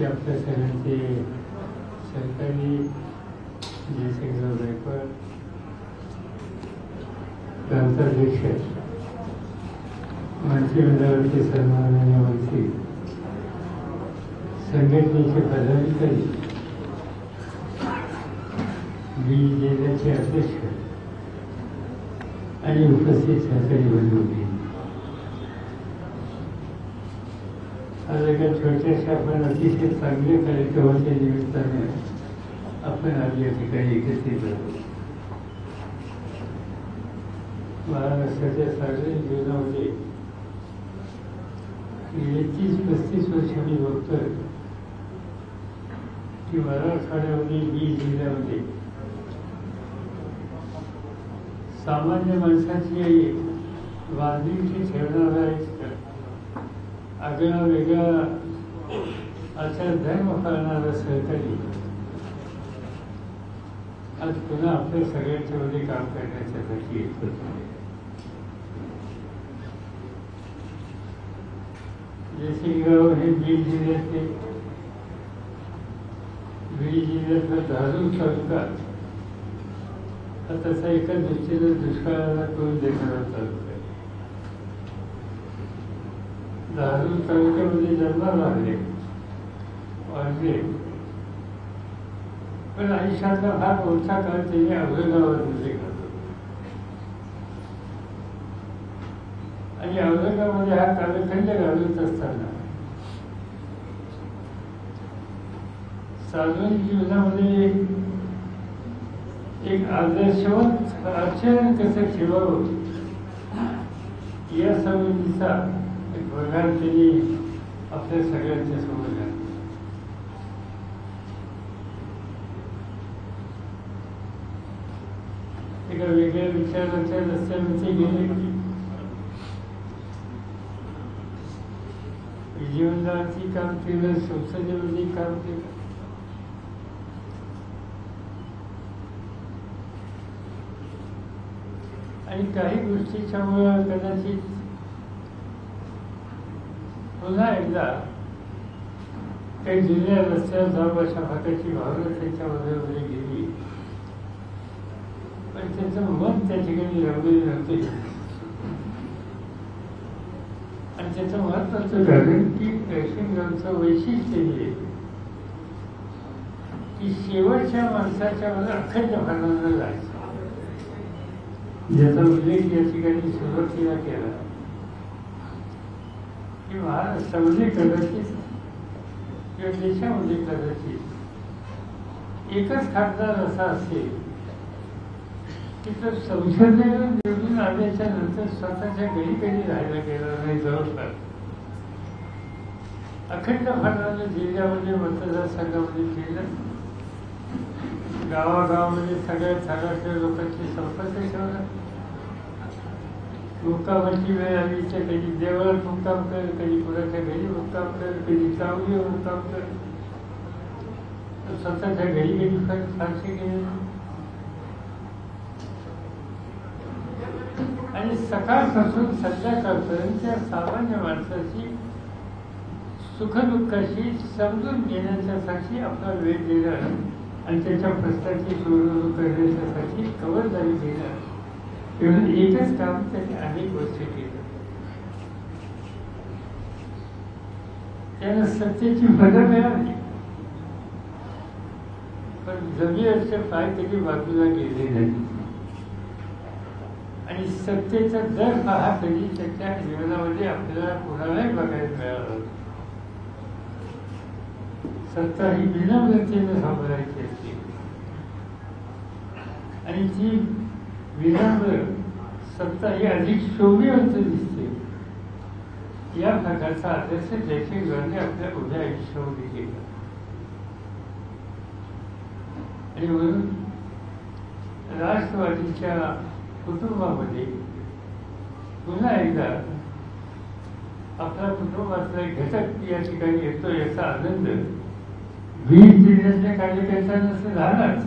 की आपल्या सगळ्यांचे सरकारी जयशंकरराव गायकवाड प्रांताध्यक्ष मंत्रिमंडळाचे सन्माननीय मंत्री संघटनेचे पदाधिकारी बीड जिल्ह्याचे अध्यक्ष आणि उपस्थित सहकारी बंधू आज एका छोट्याशा आपण अतिशय चांगल्या कार्यक्रमाच्या निमित्ताने आपण आपल्या ठिकाणी एकत्रित आहोत महाराष्ट्राच्या सार्वजनिक जीवनामध्ये गेली तीस पस्तीस वर्ष मी बघतोय की मराठवाड्यामध्ये बीड जिल्ह्यामध्ये सामान्य माणसाची वाजवीची ठेवणारा एक आगळा वेगळा असा धर्म पाळणारा सहकारी. आज पुन्हा आपल्या सगळ्यांच्या मध्ये काम करण्यासाठी येत होते हे बीड जिल्ह्यातले बीड जिल्ह्यातला धारू तालुका. हा तसा एका दृष्टीनं दुष्काळाला तोंड देणारा तालुका. आहे धारूर तालुक्यामध्ये जन्माला लागले वाढले पण आयुष्यातला फार मोठा काळ त्यांनी औरंगाबादमध्ये घालवला आणि औरंगाबादमध्ये हा कालखंड घालवत असताना. सार्वजनिक जीवनामध्ये एक आदर्शवत आचरण कसं ठेवावं? या संबंधीचा एक आपल्या सगळ्यांच्या समोर एका वेगळ्या विचाराच्या रस्त्यावरती गेले जीवनदाची काम केलं संसदेमध्ये काम केलं. आणि काही गोष्टीच्यामुळे कदाचित पुन्हा एकदा ते जुन्या रस्त्यावर जाऊन अशा भागाची भावना त्यांच्या वगैरे गेली. पण त्याचं मन त्या ठिकाणी रमलेलं नव्हते आणि त्याचं महत्वाचं झालं की जयसिंगरावचं वैशिष्ट्य हे की शेवटच्या माणसाच्या मला अखंड भावनानं जायचं. ज्याचा उल्लेख या ठिकाणी सुरुवातीला केला. किंवा महाराष्ट्रामध्ये कदाचित किंवा देशामध्ये कदाचित. एकच खासदार असा असेल की तो संसदेवर निवडून आल्याच्यानंतर स्वतःच्या घरी कधी राहायला गेला नाही जवळपास अखंड फडाने जिल्ह्यामध्ये मतदारसंघामध्ये केलं. गावागावामध्ये सगळ्या सगळ्या लोकांची संपर्क ठेवला. मुक्कामाची वेळ आली इथे कधी देवळात मुक्काम कर कधी कुणाच्या घरी मुक्काम कर कधी चावली मुक्काम कर. स्वतःच्या घरी कधी फारसे गेले आणि सकाळपासून संध्याकाळपर्यंत त्या सामान्य माणसाची सुखदुःखाशी समजून घेण्याच्यासाठी आपला वेळ देणार आणि त्याच्या प्रश्नाची सोडवणूक करण्याच्यासाठी खबरदारी घेणं एवढं एकच काम त्यांनी अनेक गोष्टी केल्या त्याला सत्तेची मदत मिळाली पण जमिनीचे पाय कधी बाजूला गेले नाही आणि सत्तेचा दर पहा कधी त्याच्या जीवनामध्ये आपल्याला कोणालाही बघायला मिळाला सत्ता ही विनम्रतेने सांभाळायची असते आणि ती विनम्र सत्ता ही अधिक शोभीवंत दिसते. या प्रकारचा आदर्श जयशंकरांनी आपल्या उभ्या आयुष्यामध्ये केला. आणि म्हणून राष्ट्रवादीच्या कुटुंबामध्ये पुन्हा एकदा आपल्या कुटुंबातला एक घटक या ठिकाणी येतो याचा आनंद वीज जिल्ह्यातल्या कार्यकर्त्यांना झालाच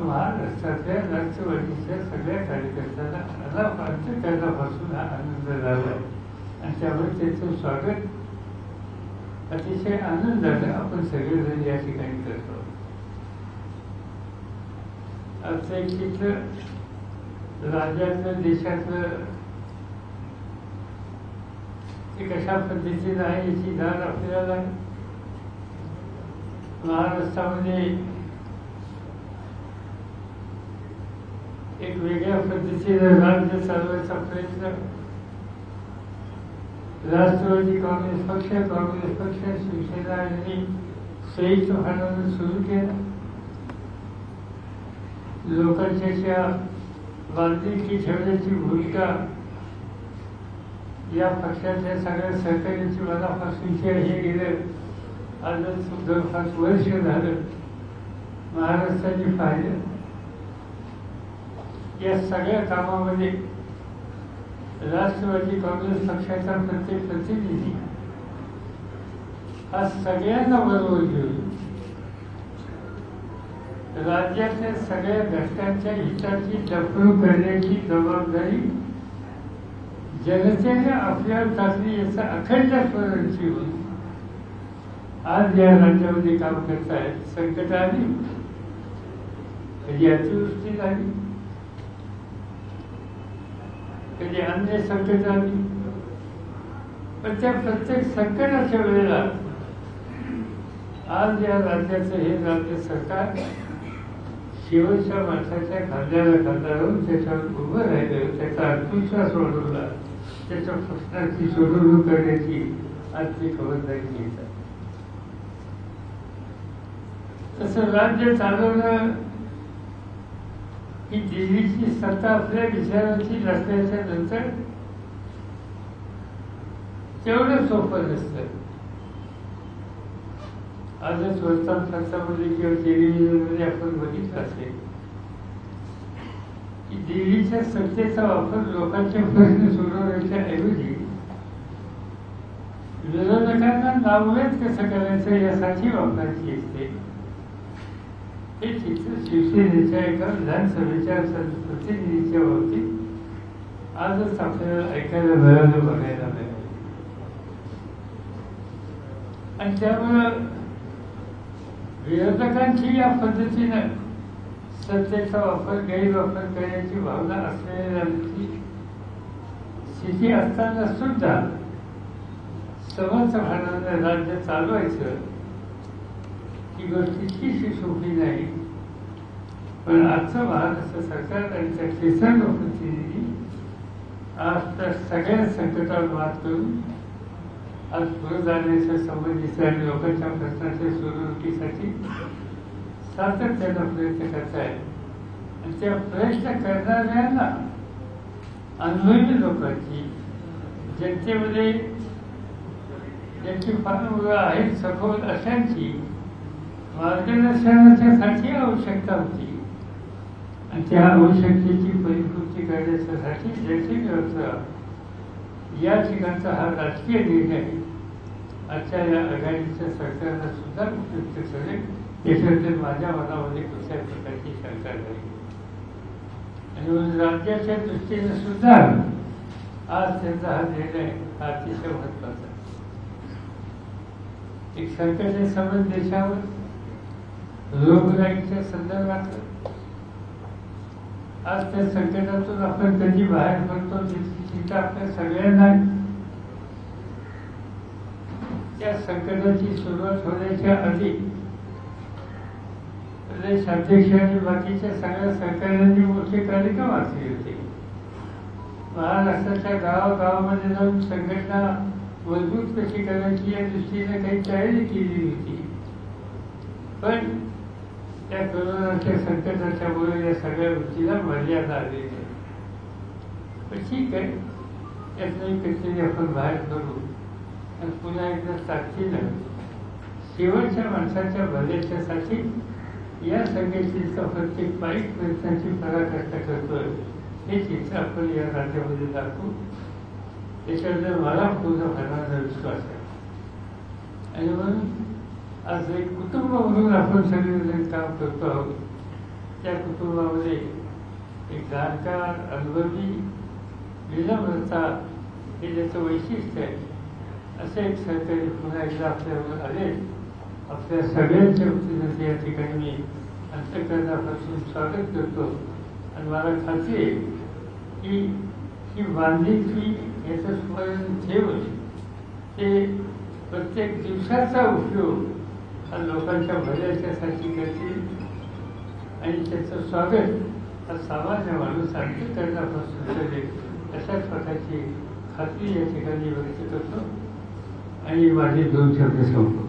महाराष्ट्रातल्या राष्ट्रवादीच्या सगळ्या कार्यकर्त्यांना अनाप त्याच्यापासून हा आनंद झाला आणि त्यामुळे त्याचं स्वागत अतिशय आनंदानं आपण सगळेजण या ठिकाणी करतो. आता एक तिथलं राज्यातलं देशातलं ते कशा पद्धतीनं आहे याची जाण आपल्याला महाराष्ट्रामध्ये एक वेगळ्या पद्धतीने राज्य चालवायचा प्रयत्न. राष्ट्रवादी काँग्रेस पक्ष काँग्रेस पक्ष शिवसेना यांनी संयुक्त भांडवल सुरू केलं. लोकांच्या बांधिलकी ठेवण्याची भूमिका या पक्षाच्या सगळ्या सहकार्याची मनापासूनची हे गेलं आज जवळपास वर्ष झालं. महाराष्ट्राने पाहिलं. या सगळ्या कामामध्ये राष्ट्रवादी काँग्रेस पक्षाचा प्रत्येक प्रतिनिधी हा सगळ्यांना बरोबर घेऊन राज्यातल्या सगळ्या घटकांच्या हिताची जपणूक करण्याची जबाबदारी जनतेने आपल्याला टाकली याचं अखंड स्मरण ठेवून आज या राज्यामध्ये काम करतायत संकट आली कधी अतिवृष्टी झाली कधी अन्य संकट आली पण त्या प्रत्येक संकटाच्या वेळेला आज या राज्याचं हे राज्य सरकार शेवटच्या माणसाच्या खांद्याला खांदा लावून त्याच्यावर उभं राहिलं. त्याचा आत्मविश्वास सोडवला त्याच्या प्रश्नाची सोडवणूक करण्याची आजची खबरदारी घेतात तसं राज्य चालवणं ही दिल्लीची सत्ता असल्या विचारांची नसल्याच्या नंतर तेवढं सोपं नसतं. आजच वर्तमानपत्रामध्ये किंवा टेलिव्हिजनमध्ये आपण बघितलं असेल की दिल्लीच्या सत्तेचा वापर लोकांचे प्रश्न सोडवण्याच्या ऐवजी विरोधकांना नावलेच कसं करायचं यासाठी वापरायची असते. हे चित्र शिवसेनेच्या एका विधानसभेच्या प्रतिनिधीच्या बाबतीत आजच आपल्याला ऐकायला मिळालं बघायला मिळालं. आणि त्यामुळं विरोधकांची या पद्धतीनं सत्तेचा वापर गैरवापर करण्याची भावना असलेल्या स्थिती असताना सुद्धा समर्थ भावनानं राज्य चालवायचं ही गोष्ट तितकीशी सोपी नाही. पण आजचा भाग महाराष्ट्र सरकार आणि त्याचे सर्व प्रतिनिधी आज त्या सगळ्या संकटावर मात करून आज पुढे जाण्याच्या संबंधित आणि लोकांच्या प्रश्नाच्या सोडवणुकीसाठी सातत्यानं प्रयत्न करताय आणि त्या प्रयत्न करणाऱ्यांना अनुभवी लोकांची जनतेमध्ये ज्यांची फार मुलं आहेत सखोल अशांची मार्गदर्शनाच्यासाठी आवश्यकता होती. आणि त्या आवश्यकतेची परिपूर्ती करण्यासाठी जैसे व्यवस्था या ठिकाणचा हा राजकीय निर्णय आजच्या या आघाडीच्या सरकारला सुद्धा उपयुक्त ठरेल याच्याबद्दल माझ्या मनामध्ये कुठल्याही प्रकारची शंका नाही. आणि राज्याच्या दृष्टीने सुद्धा आज त्यांचा हा निर्णय हा अतिशय महत्त्वाचा एक संकट संबंध देशावर रोगराईच्या संदर्भात. आज त्या संकटातून आपण कधी बाहेर पडतो याची चिंता आपल्या सगळ्यांना त्या संकटाची सुरुवात होण्याच्या आधी प्रदेश अध्यक्ष आणि बाकीच्या सगळ्या सरकारांनी मोठे कार्यक्रम आखले होते. महाराष्ट्राच्या गावागावामध्ये जाऊन संघटना मजबूत कशी करायची या दृष्टीने काही तयारी केली होती. पण त्या कोरोनाच्या संकटाच्यामुळे या सगळ्या गोष्टीला मर्यादा आलेली आहे. पण ठीक आहे. त्यातनंही कधीतरी आपण बाहेर करू आणि पुन्हा एकदा ताकदीनं शेवटच्या माणसाच्या भल्याच्यासाठी या सगळ्याची प्रत्येक बाईक प्रयत्नाची पराकाष्ठा करतोय. हे चित्र आपण या राज्यामध्ये दाखवू. त्याच्याबद्दल मला पूर्ण भरणारा विश्वास आहे. आणि म्हणून आज एक कुटुंब म्हणून आपण सगळे काम करतो आहोत. त्या कुटुंबामध्ये एक जाणकार अनुभवी विनम्रता हे ज्याचं वैशिष्ट्य आहे असे एक सहकारी पुन्हा एकदा आपल्यावर आले. आपल्या सगळ्यांच्या वतीनं या ठिकाणी मी अंतकरणापासून स्वागत करतो. आणि मला खात्री आहे की ही बांधिलकी याचं स्मरण ठेवून ते प्रत्येक दिवसाचा उपयोग लोकांच्या भल्याच्यासाठी करतील आणि त्याचं स्वागत हा सामान्य माणूस अंतकरणापासून करेल अशाच प्रकारची खात्री या ठिकाणी व्यक्त करतो. आणि माझे दोन शब्द संपतो